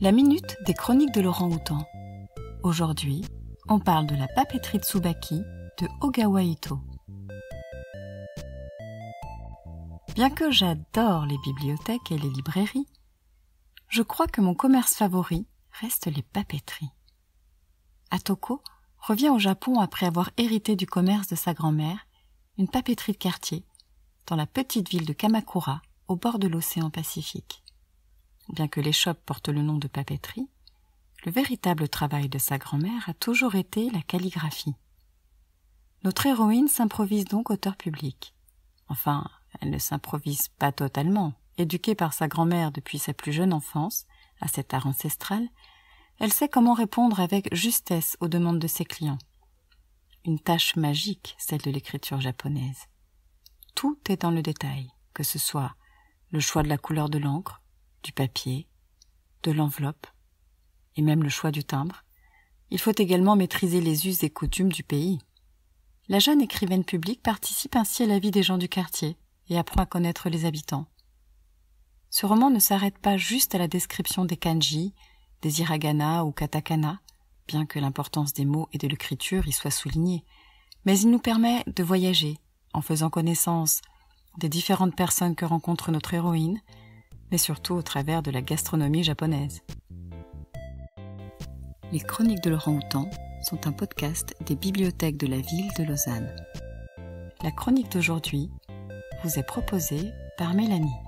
La minute des chroniques de Laurent Houtan. Aujourd'hui, on parle de la papeterie Tsubaki de Ogawa Ito. Bien que j'adore les bibliothèques et les librairies, je crois que mon commerce favori reste les papeteries. Atoko revient au Japon après avoir hérité du commerce de sa grand-mère, une papeterie de quartier, dans la petite ville de Kamakura, au bord de l'océan Pacifique bien que l'échoppe porte le nom de papeterie, le véritable travail de sa grand-mère a toujours été la calligraphie. Notre héroïne s'improvise donc auteur public. Enfin, elle ne s'improvise pas totalement. Éduquée par sa grand-mère depuis sa plus jeune enfance, à cet art ancestral, elle sait comment répondre avec justesse aux demandes de ses clients. Une tâche magique, celle de l'écriture japonaise. Tout est dans le détail, que ce soit le choix de la couleur de l'encre, du papier, de l'enveloppe, et même le choix du timbre, il faut également maîtriser les us et coutumes du pays. La jeune écrivaine publique participe ainsi à la vie des gens du quartier et apprend à connaître les habitants. Ce roman ne s'arrête pas juste à la description des kanji, des hiragana ou katakana, bien que l'importance des mots et de l'écriture y soit soulignée, mais il nous permet de voyager en faisant connaissance des différentes personnes que rencontre notre héroïne, mais surtout au travers de la gastronomie japonaise. Les Chroniques de Laurent Houtan sont un podcast des bibliothèques de la ville de Lausanne. La chronique d'aujourd'hui vous est proposée par Mélanie.